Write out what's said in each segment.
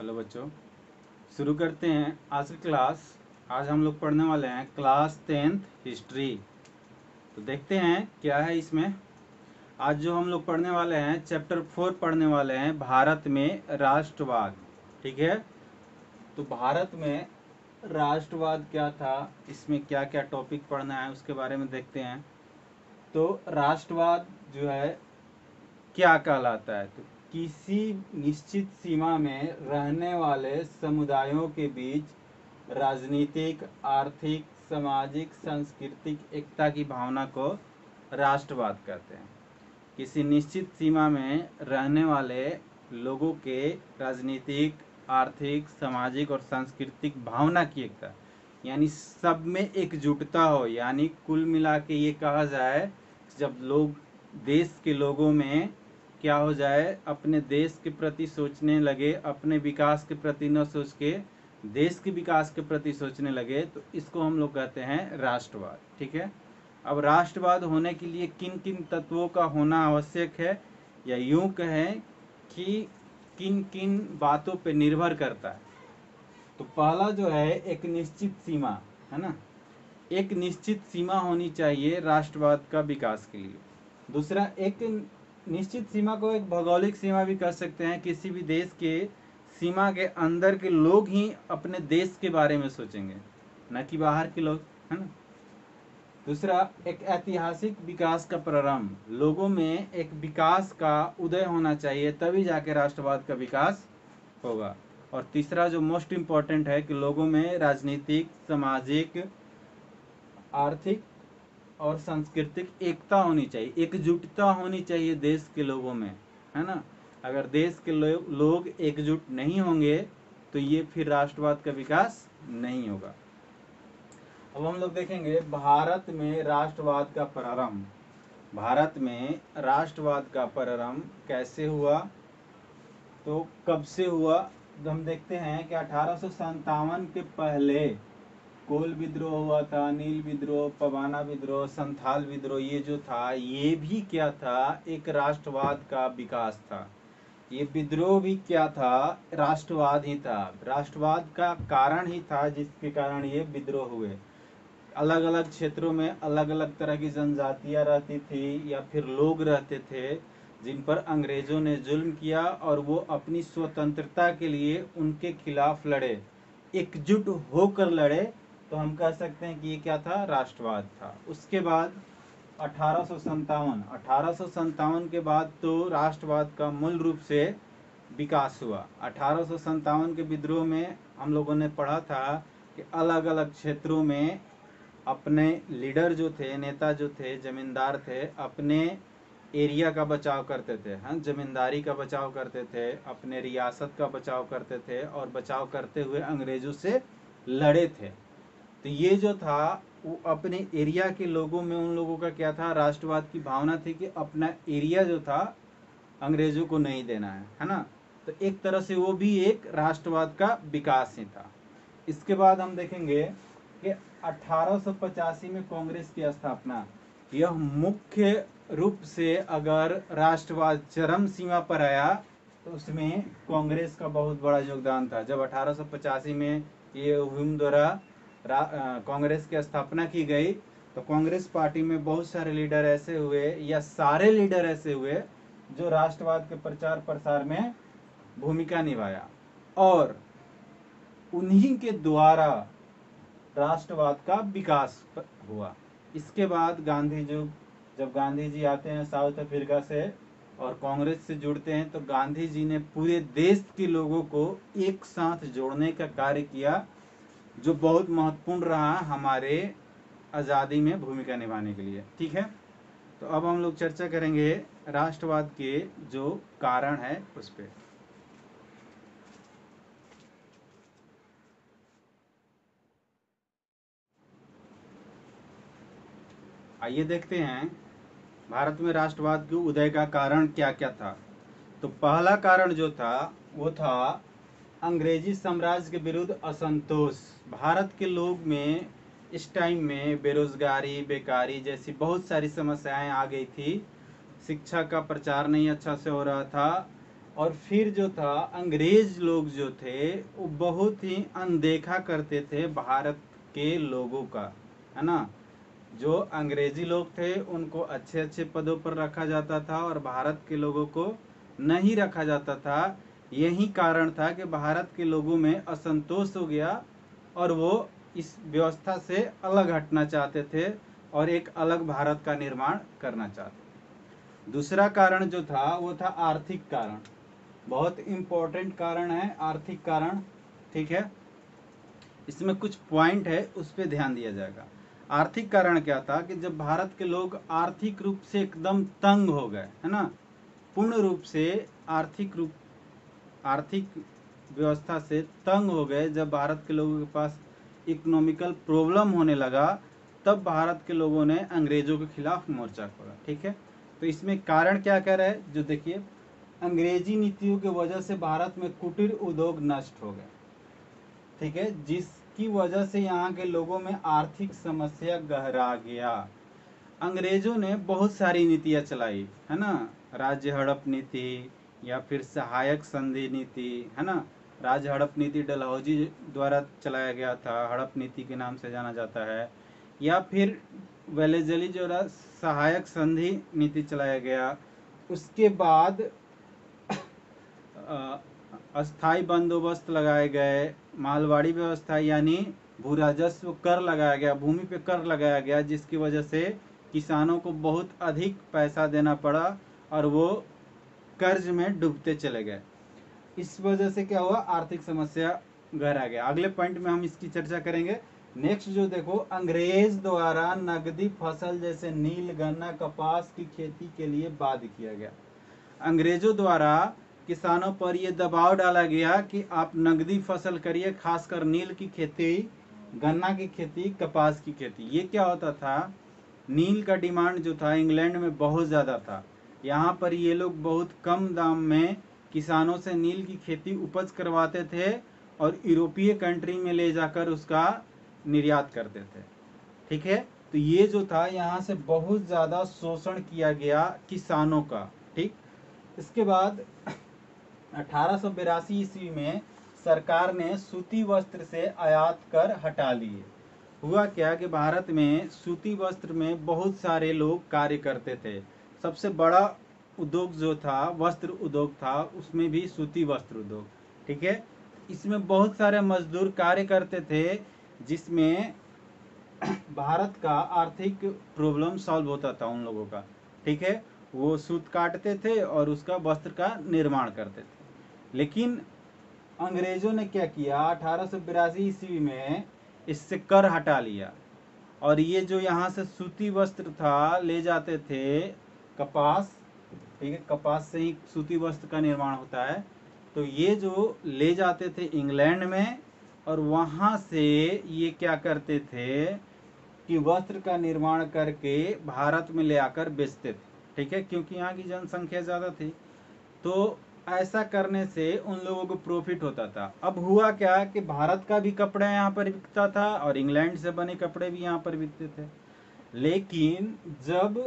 Hello बच्चों। शुरू करते हैं आज की क्लास। आज हम लोग पढ़ने वाले हैं क्लास टेंथ हिस्ट्री। तो देखते हैं क्या है इसमें। आज जो हम लोग पढ़ने वाले हैं, चैप्टर फोर पढ़ने वाले हैं, भारत में राष्ट्रवाद। ठीक है? तो भारत में राष्ट्रवाद क्या था, इसमें क्या क्या टॉपिक पढ़ना है, उसके बारे में देखते हैं। तो राष्ट्रवाद जो है, क्या कहलाता है? तो किसी निश्चित सीमा में रहने वाले समुदायों के बीच राजनीतिक, आर्थिक, सामाजिक, सांस्कृतिक एकता की भावना को राष्ट्रवाद कहते हैं। किसी निश्चित सीमा में रहने वाले लोगों के राजनीतिक, आर्थिक, सामाजिक और सांस्कृतिक भावना की एकता, यानी सब में एकजुटता हो, यानी कुल मिला के ये कहा जाए, जब लोग, देश के लोगों में क्या हो जाए, अपने देश के प्रति सोचने लगे, अपने विकास के प्रति न सोच के, देश के विकास के प्रति सोचने लगे तो इसको हम लोग कहते हैं राष्ट्रवाद, ठीक है? अब राष्ट्रवाद होने के लिए किन किन तत्वों का होना आवश्यक है, या यूँ कहें कि किन किन बातों पर निर्भर करता है? तो पहला जो है, एक निश्चित सीमा, है ना? एक निश्चित सीमा होनी चाहिए राष्ट्रवाद का विकास के लिए। दूसरा, एक निश्चित सीमा को एक भौगोलिक सीमा भी कह सकते हैं। किसी भी देश के सीमा के अंदर के लोग ही अपने देश के बारे में सोचेंगे, न कि बाहर के लोग, है ना? दूसरा, एक ऐतिहासिक विकास का प्रारंभ। लोगों में एक विकास का उदय होना चाहिए, तभी जाके राष्ट्रवाद का विकास होगा। और तीसरा, जो मोस्ट इंपॉर्टेंट है कि लोगों में राजनीतिक, सामाजिक, आर्थिक और सांस्कृतिक एकता होनी चाहिए एकजुटता होनी चाहिए देश के लोगों में है ना? अगर देश के लो, लोग एकजुट नहीं होंगे तो ये फिर राष्ट्रवाद का विकास नहीं होगा। अब हम लोग देखेंगे भारत में राष्ट्रवाद का प्रारंभ। भारत में राष्ट्रवाद का प्रारंभ कैसे हुआ? तो कब से हुआ? तो हम देखते हैं कि अठारह सौ सत्तावन के पहले कोल विद्रोह हुआ था, नील विद्रोह, पवाना विद्रोह, संथाल विद्रोह, ये जो था, ये भी क्या था? एक राष्ट्रवाद का विकास था। ये विद्रोह भी क्या था? राष्ट्रवाद ही था। राष्ट्रवाद का कारण ही था, जिसके कारण ये विद्रोह हुए। अलग अलग क्षेत्रों में अलग अलग तरह की जनजातियाँ रहती थी, या फिर लोग रहते थे, जिन पर अंग्रेज़ों ने जुल्म किया और वो अपनी स्वतंत्रता के लिए उनके खिलाफ लड़े। एकजुट होकर लड़े तो हम कह सकते हैं कि ये क्या था? राष्ट्रवाद था। उसके बाद अठारह सौ के बाद तो राष्ट्रवाद का मूल रूप से विकास हुआ। अठारह सौ सतावन के विद्रोह में हम लोगों ने पढ़ा था कि अलग अलग क्षेत्रों में अपने लीडर जो थे, नेता जो थे, जमींदार थे, अपने एरिया का बचाव करते थे हाँ? जमींदारी का बचाव करते थे, अपने रियासत का बचाव करते थे और बचाव करते हुए अंग्रेज़ों से लड़े थे। तो ये जो था, वो अपने एरिया के लोगों में, उन लोगों का क्या था, राष्ट्रवाद की भावना थी कि अपना एरिया जो था, अंग्रेज़ों को नहीं देना है है ना? तो एक तरह से वो भी एक राष्ट्रवाद का विकास ही था। इसके बाद हम देखेंगे कि 1885 में कांग्रेस की स्थापना, यह मुख्य रूप से अगर राष्ट्रवाद चरम सीमा पर आया तो उसमें कांग्रेस का बहुत बड़ा योगदान था। जब अठारह में ये द्वारा कांग्रेस की स्थापना की गई। तो कांग्रेस पार्टी में बहुत सारे लीडर ऐसे हुए, या सारे लीडर ऐसे हुए, जो राष्ट्रवाद के प्रचार प्रसार में भूमिका निभाया। और उन्हीं के द्वारा राष्ट्रवाद का विकास हुआ। इसके बाद गांधी जी, जब गांधी जी आते हैं साउथ अफ्रीका से और कांग्रेस से जुड़ते हैं तो गांधी जी ने पूरे देश के लोगों को एक साथ जोड़ने का कार्य किया। जो बहुत महत्वपूर्ण रहा हमारे आज़ादी में भूमिका निभाने के लिए, ठीक है? तो अब हम लोग चर्चा करेंगे राष्ट्रवाद के जो कारण है उस पर आइए देखते हैं, भारत में राष्ट्रवाद के उदय का कारण क्या क्या था? तो पहला कारण जो था, वो था अंग्रेज़ी साम्राज्य के विरुद्ध असंतोष। भारत के लोग में इस टाइम में बेरोजगारी, बेकारी जैसी बहुत सारी समस्याएँ आ गई थी। शिक्षा का प्रचार नहीं अच्छा से हो रहा था और फिर जो था, अंग्रेज़ लोग जो थे, वो बहुत ही अनदेखा करते थे भारत के लोगों का, है ना? जो अंग्रेज़ी लोग थे, उनको अच्छे अच्छे पदों पर रखा जाता था और भारत के लोगों को नहीं रखा जाता था। यही कारण था कि भारत के लोगों में असंतोष हो गया और वो इस व्यवस्था से अलग हटना चाहते थे और एक अलग भारत का निर्माण करना चाहते दूसरा कारण जो था, वो था आर्थिक कारण। बहुत इम्पोर्टेंट कारण है, आर्थिक कारण, ठीक है? इसमें कुछ पॉइंट है, उस पर ध्यान दिया जाएगा। आर्थिक कारण क्या था कि जब भारत के लोग आर्थिक रूप से एकदम तंग हो गए, है ना? पूर्ण रूप से आर्थिक रूप आर्थिक व्यवस्था से तंग हो गए। जब भारत के लोगों के पास इकोनॉमिकल प्रॉब्लम होने लगा, तब भारत के लोगों ने अंग्रेज़ों के खिलाफ मोर्चा खोला, ठीक है? तो इसमें कारण क्या कह रहा है? जो देखिए, अंग्रेज़ी नीतियों की वजह से भारत में कुटीर उद्योग नष्ट हो गए, ठीक है? जिसकी वजह से यहाँ के लोगों में आर्थिक समस्या गहरा गया। अंग्रेज़ों ने बहुत सारी नीतियाँ चलाई, है ना? राज्य हड़प नीति या फिर सहायक संधि नीति, है ना? राज्य हड़प नीति डलहौजी द्वारा चलाया गया था, हड़प नीति के नाम से जाना जाता है। या फिर वेलेजली जो सहायक संधि नीति चलाया गया। उसके बाद अस्थाई बंदोबस्त लगाए गए। मालवाड़ी व्यवस्था यानी भू राजस्व कर लगाया गया, भूमि पे कर लगाया गया, जिसकी वजह से किसानों को बहुत अधिक पैसा देना पड़ा और वो कर्ज में डूबते चले गए। इस वजह से क्या हुआ? आर्थिक समस्या गहरा गया। अगले पॉइंट में हम इसकी चर्चा करेंगे। नेक्स्ट जो देखो, अंग्रेज़ द्वारा नगदी फ़सल जैसे नील, गन्ना, कपास की खेती के लिए बाध किया गया। अंग्रेज़ों द्वारा किसानों पर यह दबाव डाला गया कि आप नगदी फ़सल करिए, खासकर नील की खेती, गन्ना की खेती, कपास की खेती। ये क्या होता था? नील का डिमांड जो था इंग्लैंड में बहुत ज़्यादा था। यहाँ पर ये लोग बहुत कम दाम में किसानों से नील की खेती उपज करवाते थे और यूरोपीय कंट्री में ले जाकर उसका निर्यात करते थे। ठीक है? तो ये जो था, यहाँ से बहुत ज़्यादा शोषण किया गया किसानों का। ठीक? इसके बाद अठारह ईस्वी में सरकार ने सूती वस्त्र से आयात कर हटा लिए। हुआ क्या कि भारत में सूती वस्त्र में बहुत सारे लोग कार्य करते थे। सबसे बड़ा उद्योग जो था, वस्त्र उद्योग था, उसमें भी सूती वस्त्र उद्योग, ठीक है? इसमें बहुत सारे मजदूर कार्य करते थे, जिसमें भारत का आर्थिक प्रॉब्लम सॉल्व होता था उन लोगों का, ठीक है? वो सूत काटते थे और उसका वस्त्र का निर्माण करते थे। लेकिन अंग्रेज़ों ने क्या किया? अठारह ईस्वी में इससे कर हटा लिया। और ये जो यहाँ से सूती वस्त्र था, ले जाते थे कपास, ठीक है? कपास से ही सूती वस्त्र का निर्माण होता है। तो ये जो ले जाते थे इंग्लैंड में और वहाँ से ये क्या करते थे कि वस्त्र का निर्माण करके भारत में ले आकर बेचते थे, ठीक है? क्योंकि यहाँ की जनसंख्या ज़्यादा थी। तो ऐसा करने से उन लोगों को प्रॉफिट होता था। अब हुआ क्या कि भारत का भी कपड़ा यहाँ पर बिकता था और इंग्लैंड से बने कपड़े भी यहाँ पर बिकते थे। लेकिन जब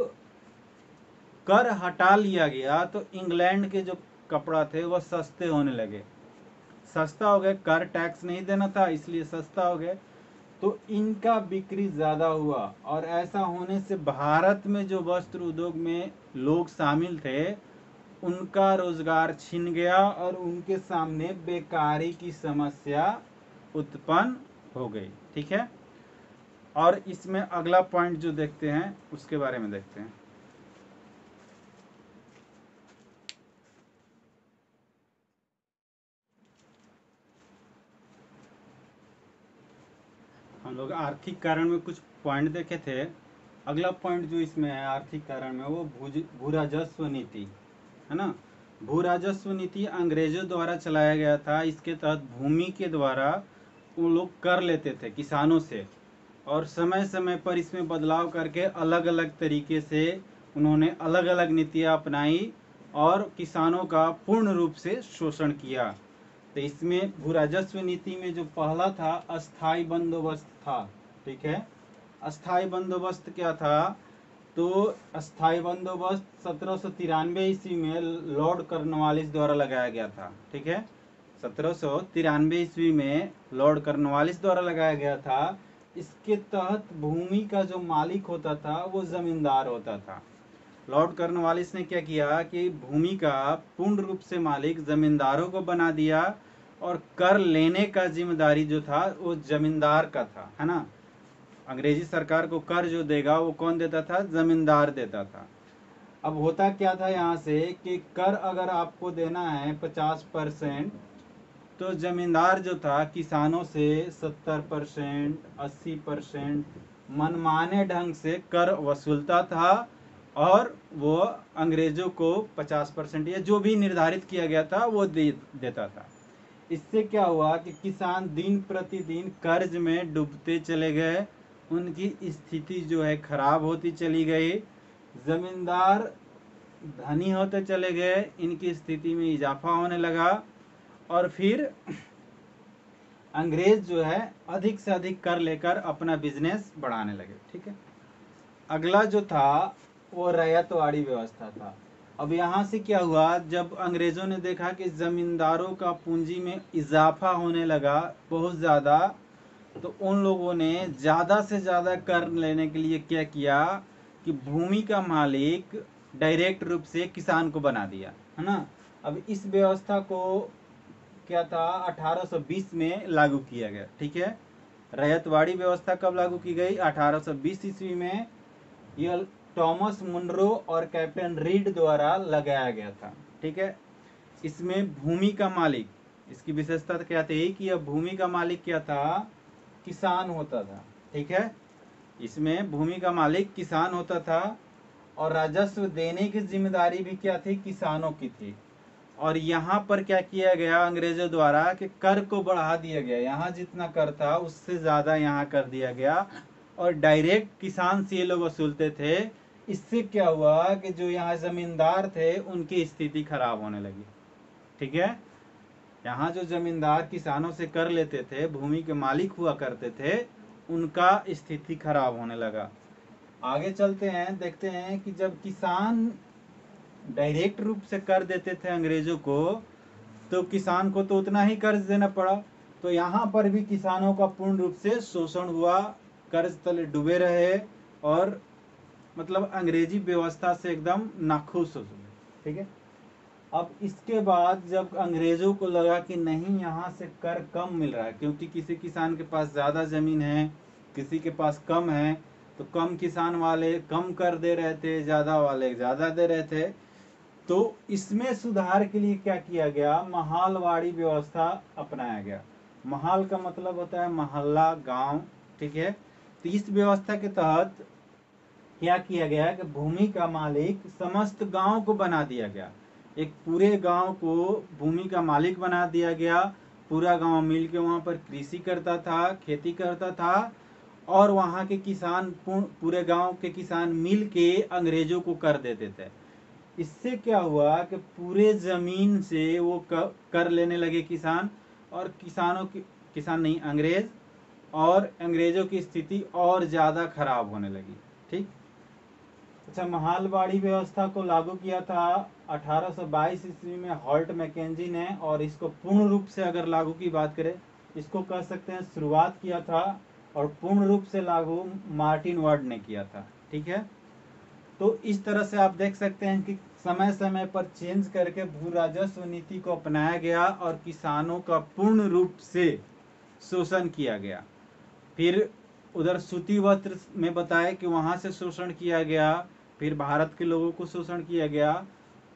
कर हटा लिया गया तो इंग्लैंड के जो कपड़ा थे वह सस्ते होने लगे। सस्ता हो गए कर टैक्स नहीं देना था, इसलिए सस्ता हो गए तो इनका बिक्री ज़्यादा हुआ, और ऐसा होने से भारत में जो वस्त्र उद्योग में लोग शामिल थे, उनका रोज़गार छिन गया, और उनके सामने बेकारी की समस्या उत्पन्न हो गई। ठीक है? और इसमें अगला पॉइंट जो देखते हैं, उसके बारे में देखते हैं। हम लोग आर्थिक कारण में कुछ पॉइंट देखे थे। अगला पॉइंट जो इसमें है, आर्थिक कारण में, वो भू राजस्व नीति, है ना? भू राजस्व नीति अंग्रेज़ों द्वारा चलाया गया था। इसके तहत भूमि के द्वारा वो लोग कर लेते थे, किसानों से। और समय समय पर इसमें बदलाव करके अलग अलग तरीके से उन्होंने अलग अलग नीतियाँ अपनाई और किसानों का पूर्ण रूप से शोषण किया। तो इसमें भू राजस्व नीति में जो पहला था अस्थाई बंदोबस्त था, ठीक है? अस्थाई बंदोबस्त क्या था? तो अस्थाई बंदोबस्त सत्रह सौ तिरानवे ईस्वी में लॉर्ड कर्नवालिस द्वारा लगाया गया था, ठीक है? सत्रह सौ तिरानवे ईस्वी में लॉर्ड कर्नवालिस द्वारा लगाया गया था। इसके तहत भूमि का जो मालिक होता था, वो जमींदार होता था। लॉर्ड कर्नवालिस ने क्या किया कि भूमि का पूर्ण रूप से मालिक जमींदारों को बना दिया और कर लेने का ज़िम्मेदारी जो था, वो जमींदार का था, है ना? अंग्रेज़ी सरकार को कर जो देगा, वो कौन देता था? जमींदार देता था। अब होता क्या था यहाँ से कि कर अगर आपको देना है पचास परसेंट तो जमींदार जो था, किसानों से सत्तर परसेंट, अस्सी परसेंट, मनमाने ढंग से कर वसूलता था और वो अंग्रेज़ों को पचास परसेंट या जो भी निर्धारित किया गया था, वो दे, देता था। इससे क्या हुआ कि किसान दिन प्रतिदिन कर्ज में डूबते चले गए। उनकी स्थिति जो है खराब होती चली गई। जमींदार धनी होते चले गए। इनकी स्थिति में इजाफा होने लगा। और फिर अंग्रेज़ जो है अधिक से अधिक कर लेकर अपना बिज़नेस बढ़ाने लगे, ठीक है? अगला जो था, वो रैयतवाड़ी व्यवस्था था। अब यहाँ से क्या हुआ? जब अंग्रेज़ों ने देखा कि जमींदारों का पूंजी में इजाफा होने लगा बहुत ज़्यादा तो उन लोगों ने ज़्यादा से ज़्यादा कर लेने के लिए क्या किया कि भूमि का मालिक डायरेक्ट रूप से किसान को बना दिया, है ना? अब इस व्यवस्था को क्या था? 1820 में लागू किया गया, ठीक है? रैयतवाड़ी व्यवस्था कब लागू की गई? 1820 ईस्वी में। यह टॉमस मुनरो और कैप्टन रीड द्वारा लगाया गया था, ठीक है? इसमें भूमि का मालिक, इसकी विशेषता क्या थी कि यह भूमि का मालिक क्या था? किसान होता था, ठीक है? इसमें भूमि का मालिक किसान होता था और राजस्व देने की ज़िम्मेदारी भी क्या थी? किसानों की थी। और यहाँ पर क्या किया गया अंग्रेज़ों द्वारा कि कर को बढ़ा दिया गया। यहाँ जितना कर था, उससे ज़्यादा यहाँ कर दिया गया। और डायरेक्ट किसान से ये लोग वसूलते थे इससे क्या हुआ कि जो यहाँ जमींदार थे, उनकी स्थिति खराब होने लगी। ठीक है? यहाँ जो जमींदार किसानों से कर लेते थे, भूमि के मालिक हुआ करते थे, उनका स्थिति खराब होने लगा। आगे चलते हैं, देखते हैं कि जब किसान डायरेक्ट रूप से कर देते थे अंग्रेज़ों को तो किसान को तो उतना ही कर्ज देना पड़ा। तो यहाँ पर भी किसानों का पूर्ण रूप से शोषण हुआ, कर्ज तले डूबे रहे और मतलब अंग्रेज़ी व्यवस्था से एकदम नाखुश हो चुके ठीक है? अब इसके बाद जब अंग्रेज़ों को लगा कि नहीं, यहाँ से कर कम मिल रहा है, क्योंकि किसी किसान के पास ज़्यादा ज़मीन है, किसी के पास कम है तो कम किसान वाले कम कर दे रहे थे, ज़्यादा वाले ज़्यादा दे रहे थे तो इसमें सुधार के लिए क्या किया गया? महालवाड़ी व्यवस्था अपनाया गया। महाल का मतलब होता है, मोहल्ला गाँव, ठीक है? तो इस व्यवस्था के तहत क्या किया गया कि भूमि का मालिक समस्त गाँव को बना दिया गया। एक पूरे गाँव को भूमि का मालिक बना दिया गया। पूरा गाँव मिल के वहाँ पर कृषि करता था, खेती करता था और वहाँ के किसान पूरे गाँव के किसान मिल के अंग्रेज़ों को कर देते थे। इससे क्या हुआ कि पूरे ज़मीन से वो कर लेने लगे किसान और किसानों की, किसान नहीं, अंग्रेज़ और अंग्रेज़ों की स्थिति और ज़्यादा खराब होने लगी। ठीक? अच्छा महालवाड़ी व्यवस्था को लागू किया था 1822 ईस्वी में हॉल्ट मैकेजी ने, और इसको पूर्ण रूप से अगर लागू की बात करें, इसको कह सकते हैं शुरुआत किया था और पूर्ण रूप से लागू मार्टिन वर्ड ने किया था, ठीक है? तो इस तरह से आप देख सकते हैं कि समय समय पर चेंज करके भू राजस्व नीति को अपनाया गया और किसानों का पूर्ण रूप से शोषण किया गया। फिर उधर सूती वस्त्र में बताया कि वहाँ से शोषण किया गया फिर भारत के लोगों को शोषण किया गया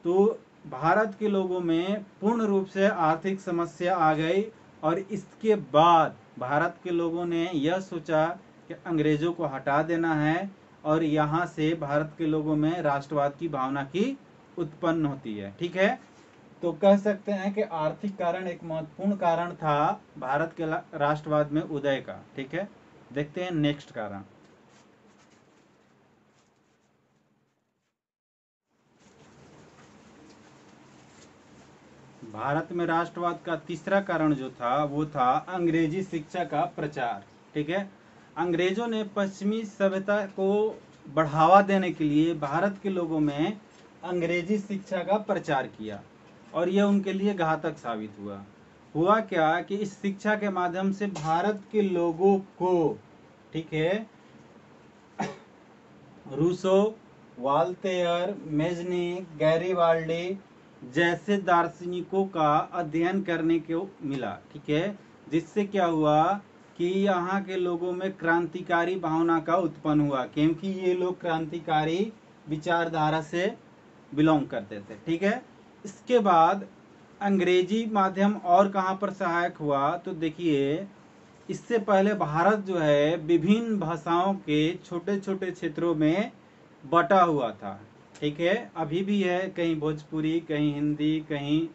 तो भारत के लोगों में पूर्ण रूप से आर्थिक समस्या आ गई और इसके बाद भारत के लोगों ने यह सोचा कि अंग्रेज़ों को हटा देना है और यहाँ से भारत के लोगों में राष्ट्रवाद की भावना की उत्पन्न होती है। ठीक है? तो कह सकते हैं कि आर्थिक कारण एक महत्वपूर्ण कारण था भारत के राष्ट्रवाद में उदय का। ठीक है? देखते हैं नेक्स्ट कारण। भारत में राष्ट्रवाद का तीसरा कारण जो था, वो था अंग्रेज़ी शिक्षा का प्रचार, ठीक है? अंग्रेज़ों ने पश्चिमी सभ्यता को बढ़ावा देने के लिए भारत के लोगों में अंग्रेज़ी शिक्षा का प्रचार किया और यह उनके लिए घातक साबित हुआ। हुआ क्या कि इस शिक्षा के माध्यम से भारत के लोगों को, ठीक है, रूसो, वाल्तेयर, मेजनी, गैरीवाल्डी जैसे दार्शनिकों का अध्ययन करने को मिला, ठीक है? जिससे क्या हुआ कि यहाँ के लोगों में क्रांतिकारी भावना का उत्पन्न हुआ, क्योंकि ये लोग क्रांतिकारी विचारधारा से बिलोंग करते थे, ठीक है? इसके बाद अंग्रेज़ी माध्यम और कहाँ पर सहायक हुआ तो देखिए, इससे पहले भारत जो है, विभिन्न भाषाओं के छोटे छोटे क्षेत्रों में बटा हुआ था ठीक है? अभी भी है, कहीं भोजपुरी, कहीं हिंदी, कहीं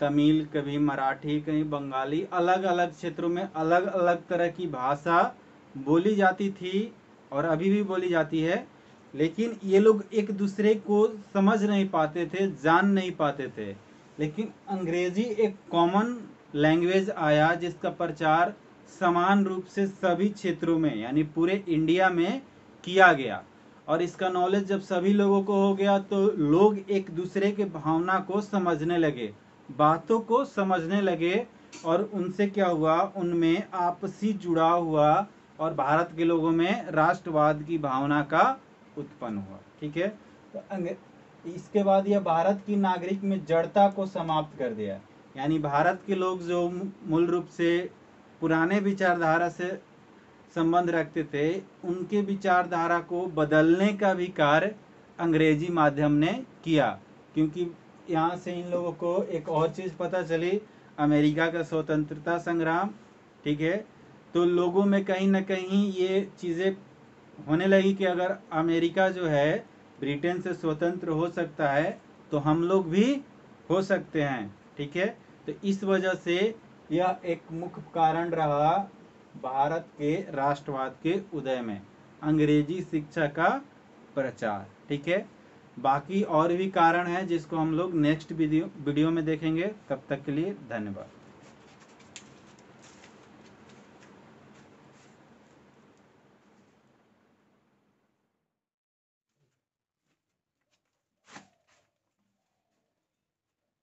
तमिल, कभी मराठी, कहीं बंगाली अलग अलग क्षेत्रों में अलग अलग तरह की भाषा बोली जाती थी और अभी भी बोली जाती है। लेकिन ये लोग एक दूसरे को समझ नहीं पाते थे, जान नहीं पाते थे। लेकिन अंग्रेज़ी एक कॉमन लैंग्वेज आया, जिसका प्रचार समान रूप से सभी क्षेत्रों में, यानी पूरे इंडिया में किया गया। और इसका नॉलेज जब सभी लोगों को हो गया तो लोग एक दूसरे के भावना को समझने लगे, बातों को समझने लगे और उनसे क्या हुआ? उनमें आपसी जुड़ा हुआ और भारत के लोगों में राष्ट्रवाद की भावना का उत्पन्न हुआ। ठीक है? तो इसके बाद यह भारत की नागरिक में जड़ता को समाप्त कर दिया। यानी भारत के लोग जो मूल रूप से पुराने विचारधारा से संबंध रखते थे। उनके विचारधारा को बदलने का भी कार्य अंग्रेज़ी माध्यम ने किया, क्योंकि यहाँ से इन लोगों को एक और चीज़ पता चली, अमेरिका का स्वतंत्रता संग्राम, ठीक है? तो लोगों में कहीं ना कहीं ये चीज़ें होने लगी कि अगर अमेरिका जो है, ब्रिटेन से स्वतंत्र हो सकता है तो हम लोग भी हो सकते हैं, ठीक है? तो इस वजह से यह एक मुख्य कारण रहा भारत के राष्ट्रवाद के उदय में। अंग्रेज़ी शिक्षा का प्रचार, ठीक है? बाकी और भी कारण है जिसको हम लोग नेक्स्ट वीडियो वीडियो में देखेंगे। तब तक के लिए धन्यवाद।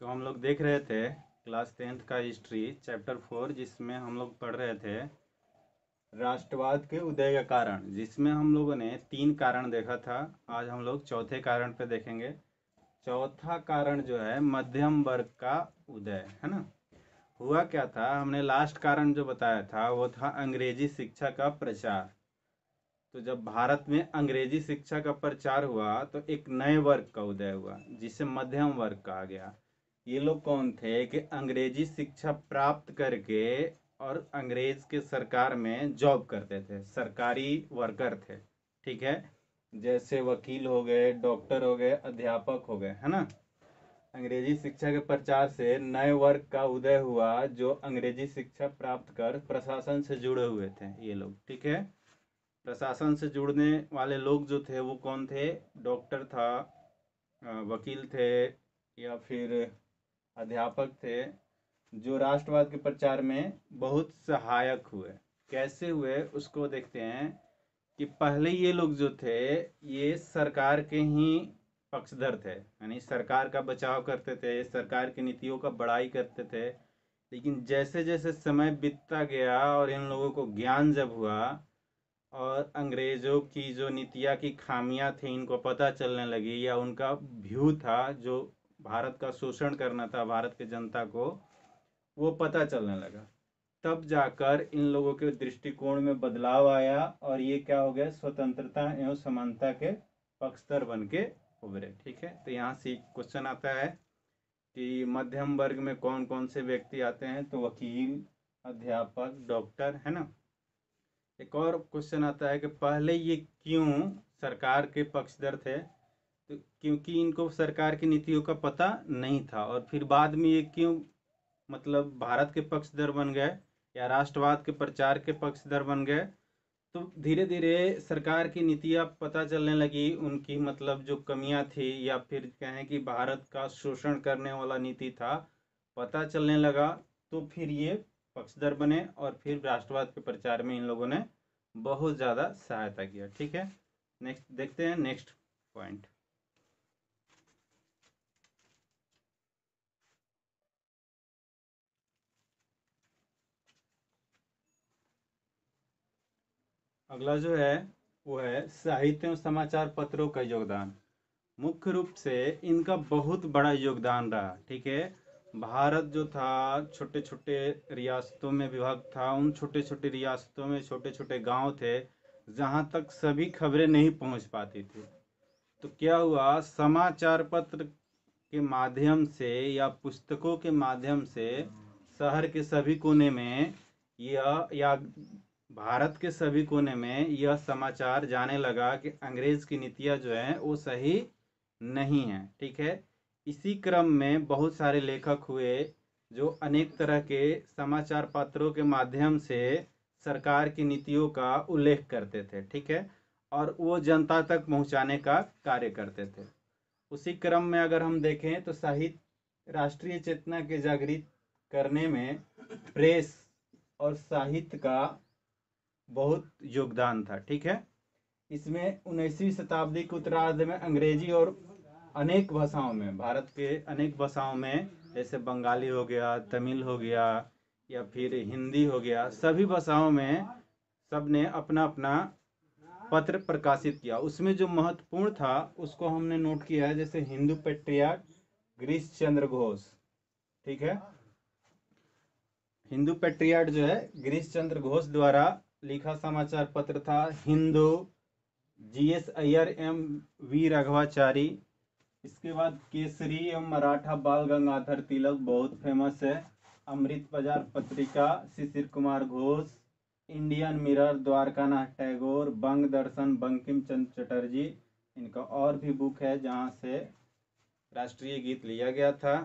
तो हम लोग देख रहे थे क्लास टेंथ का हिस्ट्री चैप्टर फोर जिसमें हम लोग पढ़ रहे थे। राष्ट्रवाद के उदय का कारण, जिसमें हम लोगों ने तीन कारण देखा था। आज हम लोग चौथे कारण पे देखेंगे। चौथा कारण जो है, मध्यम वर्ग का उदय, है ना? हुआ क्या था? हमने लास्ट कारण जो बताया था, वो था अंग्रेज़ी शिक्षा का प्रचार। तो जब भारत में अंग्रेज़ी शिक्षा का प्रचार हुआ तो एक नए वर्ग का उदय हुआ, जिसे मध्यम वर्ग कहा गया। ये लोग कौन थे? कि अंग्रेज़ी शिक्षा प्राप्त करके और अंग्रेज़ के सरकार में जॉब करते थे, सरकारी वर्कर थे, ठीक है? जैसे वकील हो गए डॉक्टर हो गए, अध्यापक हो गए, है ना? अंग्रेज़ी शिक्षा के प्रचार से नए वर्ग का उदय हुआ, जो अंग्रेज़ी शिक्षा प्राप्त कर प्रशासन से जुड़े हुए थे, ये लोग, ठीक है? प्रशासन से जुड़ने वाले लोग जो थे, वो कौन थे? डॉक्टर था वकील थे, या फिर अध्यापक थे जो राष्ट्रवाद के प्रचार में बहुत सहायक हुए। कैसे हुए, उसको देखते हैं कि पहले ये लोग जो थे, ये सरकार के ही पक्षधर थे। यानी सरकार का बचाव करते थे, सरकार की नीतियों का बड़ाई करते थे। लेकिन जैसे जैसे समय बीतता गया और इन लोगों को ज्ञान जब हुआ और अंग्रेज़ों की जो नीतियाँ की खामियाँ थी, इनको पता चलने लगी या उनका व्यू था जो भारत का शोषण करना था, भारत के जनता को वो पता चलने लगा। तब जाकर इन लोगों के दृष्टिकोण में बदलाव आया और ये क्या हो गया? स्वतंत्रता एवं समानता के पक्षधर बन के उभरे। ठीक है? तो यहाँ से क्वेश्चन आता है कि मध्यम वर्ग में कौन कौन से व्यक्ति आते हैं? तो वकील, अध्यापक, डॉक्टर, है ना? एक और क्वेश्चन आता है कि पहले ये क्यों सरकार के पक्षधर थे? तो क्योंकि इनको सरकार की नीतियों का पता नहीं था और फिर बाद में ये क्यों मतलब भारत के पक्षधर बन गए या राष्ट्रवाद के प्रचार के पक्षधर बन गए तो धीरे धीरे सरकार की नीतियाँ पता चलने लगी, उनकी मतलब जो कमियाँ थी या फिर कहें कि भारत का शोषण करने वाला नीति था, पता चलने लगा तो फिर ये पक्षधर बने और फिर राष्ट्रवाद के प्रचार में इन लोगों ने बहुत ज़्यादा सहायता किया। ठीक है? नेक्स्ट, देखते हैं नेक्स्ट पॉइंट। अगला जो है, वो है साहित्य और समाचार पत्रों का योगदान। मुख्य रूप से इनका बहुत बड़ा योगदान रहा, ठीक है? भारत जो था छोटे छोटे रियासतों में विभाग था, उन छोटे छोटे रियासतों में छोटे छोटे गाँव थे, जहाँ तक सभी खबरें नहीं पहुँच पाती थी। तो क्या हुआ, समाचार पत्र के माध्यम से या पुस्तकों के माध्यम से शहर के सभी कोने में यह या भारत के सभी कोने में यह समाचार जाने लगा कि अंग्रेज़ की नीतियाँ जो हैं, वो सही नहीं है, ठीक है? इसी क्रम में बहुत सारे लेखक हुए जो अनेक तरह के समाचार पत्रों के माध्यम से सरकार की नीतियों का उल्लेख करते थे, ठीक है? और वो जनता तक पहुँचाने का कार्य करते थे। उसी क्रम में अगर हम देखें तो साहित्य, राष्ट्रीय चेतना के जागृत करने में प्रेस और साहित्य का बहुत योगदान था, ठीक है? इसमें उन्नीसवीं शताब्दी के उत्तरार्ध में अंग्रेज़ी और अनेक भाषाओं में, भारत के अनेक भाषाओं में, जैसे बंगाली हो गया, तमिल हो गया, या फिर हिंदी हो गया, सभी भाषाओं में सबने अपना अपना पत्र प्रकाशित किया। उसमें जो महत्वपूर्ण था, उसको हमने नोट किया है, जैसे हिंदू पेट्रियाट गिरीश चंद्र घोष, ठीक है? हिंदू पेट्रियाट जो है गिरीश चंद्र घोष द्वारा लिखा समाचार पत्र था, Hindu GS Iyer M, V Raghavachari. इसके बाद केसरी एवं मराठा बाल गंगाधर तिलक बहुत फ़ेमस है। अमृत बाज़ार पत्रिका, शिशिर कुमार घोष, इंडियन मिरर, द्वारकानाथ टैगोर, बंग दर्शन, बंकिम चंद्र चटर्जी। इनका और भी बुक है जहाँ से राष्ट्रीय गीत लिया गया था।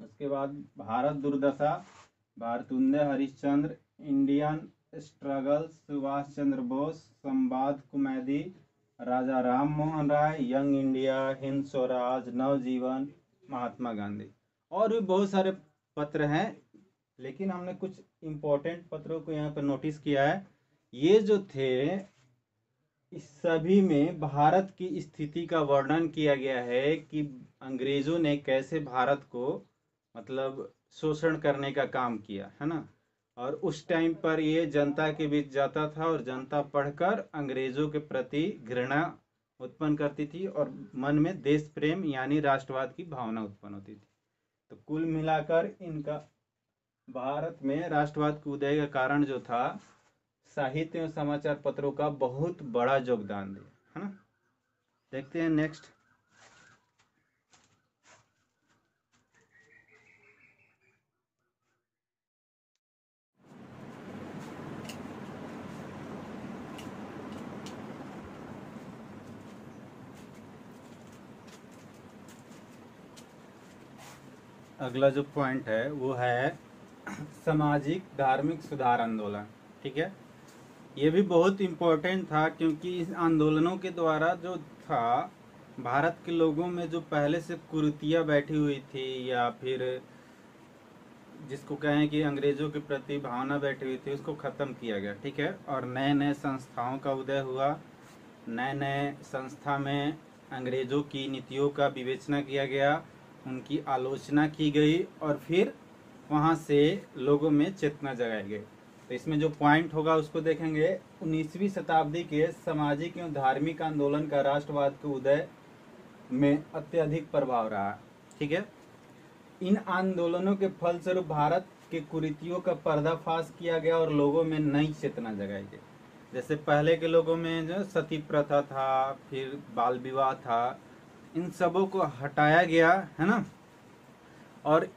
उसके बाद Bharat Durdasha Bharatendu Harishchandra, Indian struggle Subhash Chandra Bose Sambad Kaumudi Raja Ram Mohan Roy young India Hind Swaraj Navjivan Mahatma Gandhi और भी बहुत सारे पत्र हैं, लेकिन हमने कुछ इम्पोर्टेंट पत्रों को यहाँ पर नोटिस किया है। ये जो थे, इस सभी में भारत की स्थिति का वर्णन किया गया है कि अंग्रेज़ों ने कैसे भारत को मतलब शोषण करने का काम किया, है ना? और उस टाइम पर ये जनता के बीच जाता था और जनता पढ़कर अंग्रेज़ों के प्रति घृणा उत्पन्न करती थी और मन में देश प्रेम यानी राष्ट्रवाद की भावना उत्पन्न होती थी। तो कुल मिलाकर इनका भारत में राष्ट्रवाद के उदय का कारण जो था, साहित्य और समाचार पत्रों का बहुत बड़ा योगदान दिया, है ना? देखते हैं नेक्स्ट अगला जो पॉइंट है, वो है सामाजिक धार्मिक सुधार आंदोलन, ठीक है? ये भी बहुत इम्पोर्टेंट था क्योंकि इस आंदोलनों के द्वारा जो था, भारत के लोगों में जो पहले से कुर्तियाँ बैठी हुई थी या फिर जिसको कहें कि अंग्रेज़ों के प्रति भावना बैठी हुई थी, उसको ख़त्म किया गया, ठीक है? और नए नए संस्थाओं का उदय हुआ। नए नए संस्था में अंग्रेज़ों की नीतियों का विवेचना किया गया। उनकी आलोचना की गई और फिर वहाँ से लोगों में चेतना जगाई गई। तो इसमें जो पॉइंट होगा उसको देखेंगे। उन्नीसवीं शताब्दी के सामाजिक एवं धार्मिक आंदोलन का राष्ट्रवाद के उदय में अत्यधिक प्रभाव रहा, ठीक है? इन आंदोलनों के फलस्वरूप भारत के कुरीतियों का पर्दाफाश किया गया और लोगों में नई चेतना जगाई गई। जैसे पहले के लोगों में जो सती प्रथा था, फिर बाल विवाह था इन सबों को हटाया गया, है ना? और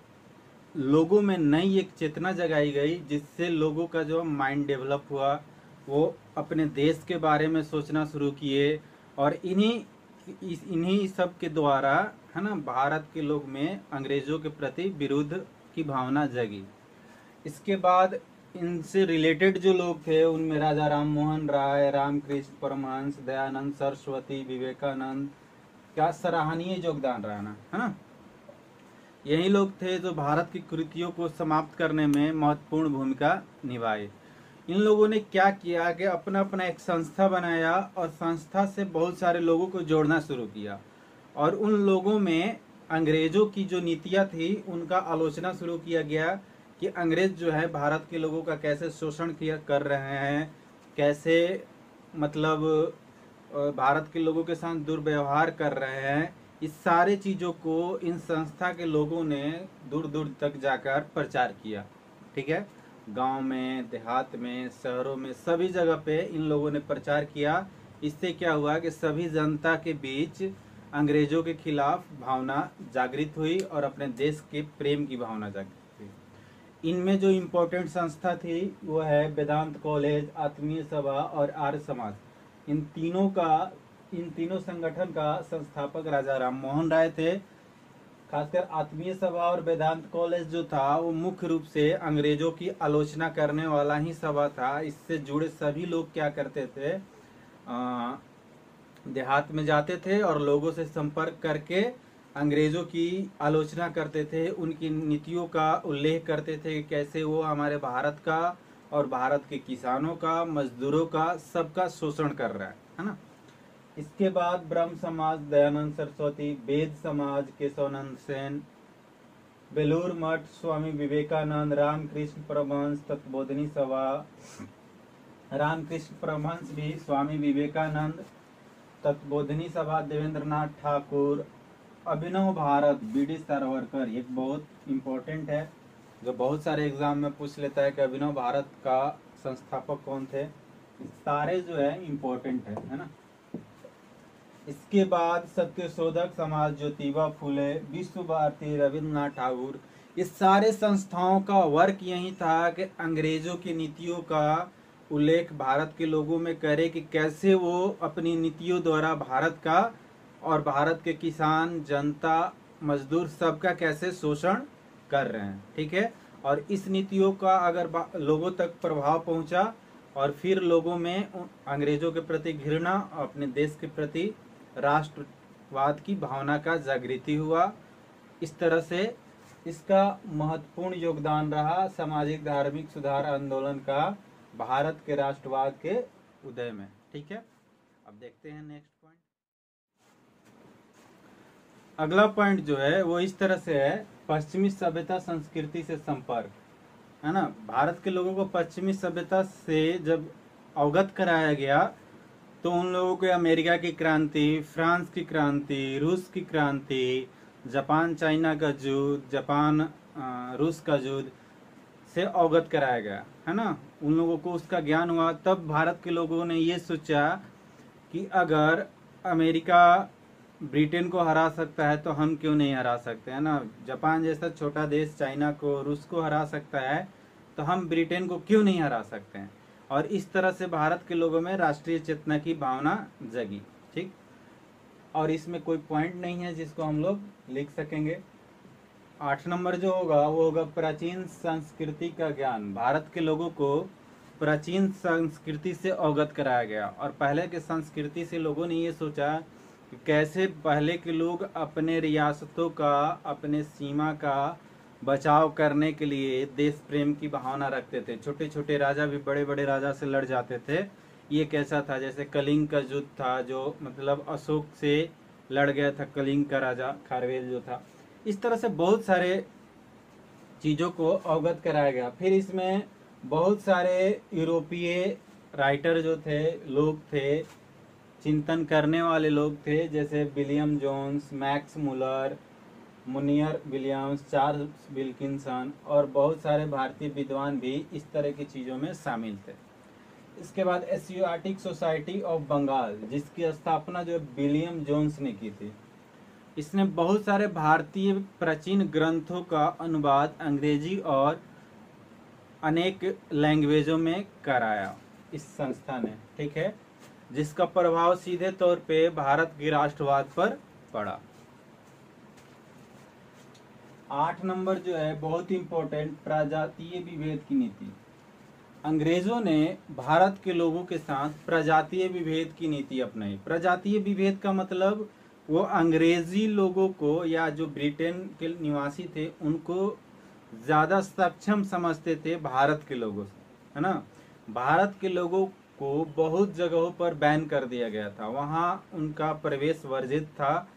लोगों में नई एक चेतना जगाई गई, जिससे लोगों का जो माइंड डेवलप हुआ, वो अपने देश के बारे में सोचना शुरू किए। और इन्हीं इन्हीं सब के द्वारा, है ना, भारत के लोग में अंग्रेज़ों के प्रति विरुद्ध की भावना जगी। इसके बाद इनसे रिलेटेड जो लोग थे, उनमें राजा राम मोहन राय, रामकृष्ण परमहंस, दयानंद सरस्वती, विवेकानंद का सराहनीय योगदान रहा ना, है ना? यही लोग थे जो भारत की कृतियों को समाप्त करने में महत्वपूर्ण भूमिका निभाए। इन लोगों ने क्या किया कि अपना अपना एक संस्था बनाया और संस्था से बहुत सारे लोगों को जोड़ना शुरू किया। और उन लोगों में अंग्रेज़ों की जो नीतियाँ थी, उनका आलोचना शुरू किया गया कि अंग्रेज़ जो है, भारत के लोगों का कैसे शोषण किया कर रहे हैं, कैसे मतलब भारत के लोगों के साथ दुर्व्यवहार कर रहे हैं, इस सारे चीज़ों को इन संस्था के लोगों ने दूर दूर तक जाकर प्रचार किया, ठीक है? गाँव में, देहात में, शहरों में, सभी जगह पे इन लोगों ने प्रचार किया। इससे क्या हुआ कि सभी जनता के बीच अंग्रेज़ों के खिलाफ भावना जागृत हुई और अपने देश के प्रेम की भावना जागृत हुई। इनमें जो इम्पोर्टेंट संस्था थी, वो है वेदांत कॉलेज, आत्मीय सभा और आर्य समाज। इन तीनों का इन तीनों संगठन का संस्थापक राजा राम मोहन राय थे। खासकर आत्मीय सभा और वेदांत कॉलेज जो था वो मुख्य रूप से अंग्रेज़ों की आलोचना करने वाला ही सभा था। इससे जुड़े सभी लोग क्या करते थे? आ, देहात में जाते थे और लोगों से संपर्क करके अंग्रेज़ों की आलोचना करते थे। उनकी नीतियों का उल्लेख करते थे कैसे वो हमारे भारत का और भारत के किसानों का, मजदूरों का, सबका शोषण कर रहा है है ना? इसके बाद ब्रह्म समाज, दयानंद सरस्वती, वेद समाज, केशवानंद सेन, बेलूर मठ, स्वामी विवेकानंद, रामकृष्ण परमहंस तत्बोधनी सभा, रामकृष्ण परमहंस भी, स्वामी विवेकानंद तत्बोधनी सभा देवेंद्र नाथ ठाकुर, अभिनव भारत बी डी सारवरकर एक बहुत इम्पोर्टेंट है। जो बहुत सारे एग्ज़ाम में पूछ लेता है कि अभिनव भारत का संस्थापक कौन थे? सारे जो है इम्पोर्टेंट है है ना? इसके बाद सत्य शोधक समाज ज्योतिबा फूले, विश्व भारती, रविन्द्रनाथ ठाकुर इस सारे संस्थाओं का वर्क यही था कि अंग्रेज़ों की नीतियों का उल्लेख भारत के लोगों में करे कि कैसे वो अपनी नीतियों द्वारा भारत का और भारत के किसान, जनता, मजदूर सबका कैसे शोषण कर रहे हैं, ठीक है? और इस नीतियों का अगर लोगों तक प्रभाव पहुँचा और फिर लोगों में अंग्रेज़ों के प्रति घृणा अपने देश के प्रति राष्ट्रवाद की भावना का जागृति हुआ, इस तरह से इसका महत्वपूर्ण योगदान रहा सामाजिक, धार्मिक सुधार आंदोलन का भारत के राष्ट्रवाद के उदय में, ठीक है? अब देखते हैं नेक्स्ट पॉइंट अगला पॉइंट जो है वो इस तरह से है पश्चिमी सभ्यता संस्कृति से संपर्क, है ना? भारत के लोगों को पश्चिमी सभ्यता से जब अवगत कराया गया तो उन लोगों को अमेरिका की क्रांति, फ्रांस की क्रांति, रूस की क्रांति, जापान, चाइना का युद्ध, जापान रूस का युद्ध से अवगत कराया गया, है ना? उन लोगों को उसका ज्ञान हुआ। तब भारत के लोगों ने ये सोचा कि अगर अमेरिका ब्रिटेन को हरा सकता है तो हम क्यों नहीं हरा सकते, है ना? जापान जैसा छोटा देश चाइना को, रूस को हरा सकता है तो हम ब्रिटेन को क्यों नहीं हरा सकते हैं? और इस तरह से भारत के लोगों में राष्ट्रीय चेतना की भावना जगी, ठीक? और इसमें कोई पॉइंट नहीं है जिसको हम लोग लिख सकेंगे। आठ नंबर जो होगा, वो होगा प्राचीन संस्कृति का ज्ञान। भारत के लोगों को प्राचीन संस्कृति से अवगत कराया गया। और पहले के संस्कृति से लोगों ने ये सोचा कैसे पहले के लोग अपने रियासतों का, अपने सीमा का बचाव करने के लिए देश प्रेम की भावना रखते थे। छोटे छोटे राजा भी बड़े बड़े राजा से लड़ जाते थे। ये कैसा था? जैसे कलिंग का युद्ध था, जो मतलब अशोक से लड़ गया था, कलिंग का राजा खारवेल जो था। इस तरह से बहुत सारे चीज़ों को अवगत कराया गया। फिर इसमें बहुत सारे यूरोपीय राइटर जो थे, लोग थे चिंतन करने वाले लोग थे, जैसे William Jones, Max Muller, Monier Williams, Charles Wilkinson और बहुत सारे भारतीय विद्वान भी इस तरह की चीज़ों में शामिल थे। इसके बाद एशियाटिक सोसाइटी ऑफ़ बंगाल, जिसकी स्थापना जो विलियम जोन्स ने की थी। इसने बहुत सारे भारतीय प्राचीन ग्रंथों का अनुवाद अंग्रेज़ी और अनेक लैंग्वेजों में कराया इस संस्था ने, ठीक है? जिसका प्रभाव सीधे तौर पे भारत के राष्ट्रवाद पर पड़ा। आठ नंबर जो है, बहुत इंपॉर्टेंट प्रजातीय विभेद की नीति। अंग्रेज़ों ने भारत के लोगों के साथ प्रजातीय विभेद की नीति अपनाई। प्रजातीय विभेद का मतलब वो अंग्रेज़ी लोगों को या जो ब्रिटेन के निवासी थे, उनको ज़्यादा सक्षम समझते थे भारत के लोगों से, है ना? भारत के लोगों को बहुत जगहों पर बैन कर दिया गया था। वहाँ उनका प्रवेश वर्जित था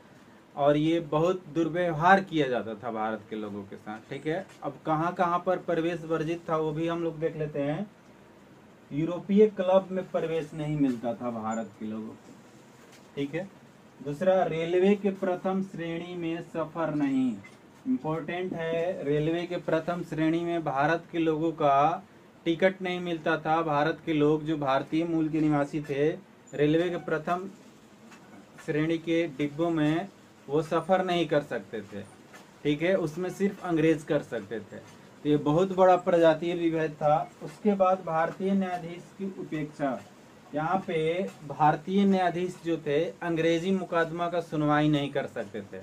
और ये बहुत दुर्व्यवहार किया जाता था भारत के लोगों के साथ, ठीक है? अब कहाँ कहाँ पर प्रवेश वर्जित था वो भी हम लोग देख लेते हैं। यूरोपीय क्लब में प्रवेश नहीं मिलता था भारत के लोगों को, ठीक है? दूसरा, रेलवे के प्रथम श्रेणी में सफ़र नहीं। इम्पोर्टेंट है, रेलवे के प्रथम श्रेणी में भारत के लोगों का टिकट नहीं मिलता था। भारत के लोग जो भारतीय मूल के निवासी थे, रेलवे के प्रथम श्रेणी के डिब्बों में वो सफ़र नहीं कर सकते थे। ठीक है? उसमें सिर्फ़ अंग्रेज़ कर सकते थे। तो ये बहुत बड़ा प्रजातीय विभेद था। उसके बाद भारतीय न्यायाधीश की उपेक्षा। यहाँ पे भारतीय न्यायाधीश जो थे, अंग्रेज़ी मुकदमा का सुनवाई नहीं कर सकते थे।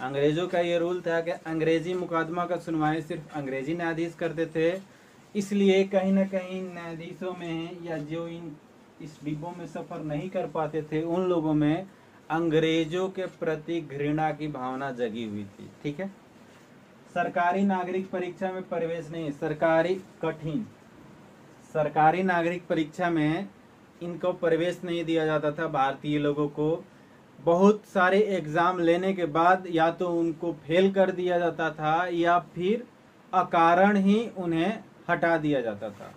अंग्रेज़ों का ये रूल था कि अंग्रेज़ी मुकदमा का सुनवाई सिर्फ़ अंग्रेज़ी न्यायाधीश करते थे इसलिए कहीं ना कहीं न्यायाधीशों में या जो इन इस डिब्बों में सफ़र नहीं कर पाते थे, उन लोगों में अंग्रेज़ों के प्रति घृणा की भावना जगी हुई थी, ठीक है? सरकारी नागरिक परीक्षा में प्रवेश नहीं, सरकारी कठिन। सरकारी नागरिक परीक्षा में इनको प्रवेश नहीं दिया जाता था भारतीय लोगों को। बहुत सारे एग्ज़ाम लेने के बाद या तो उनको फेल कर दिया जाता था या फिर अकारण ही उन्हें हटा दिया जाता था।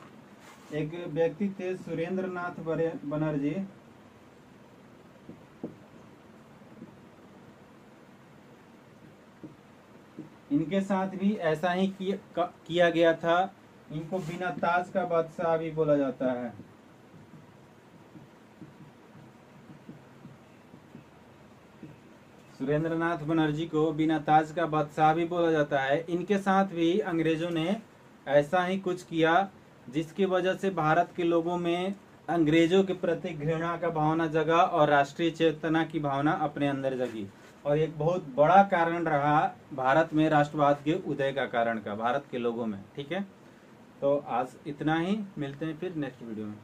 एक व्यक्ति थे सुरेंद्र नाथ बनर्जी। इनके साथ भी ऐसा ही किया, गया था। इनको बिना ताज का बादशाह भी बोला जाता है। सुरेंद्रनाथ बनर्जी को बिना ताज का बादशाह भी बोला जाता है। इनके साथ भी अंग्रेज़ों ने ऐसा ही कुछ किया, जिसकी वजह से भारत के लोगों में अंग्रेज़ों के प्रति घृणा का भावना जगा और राष्ट्रीय चेतना की भावना अपने अंदर जगी। और एक बहुत बड़ा कारण रहा भारत में राष्ट्रवाद के उदय का कारण का, भारत के लोगों में, ठीक है? तो आज इतना ही, मिलते हैं फिर नेक्स्ट वीडियो में।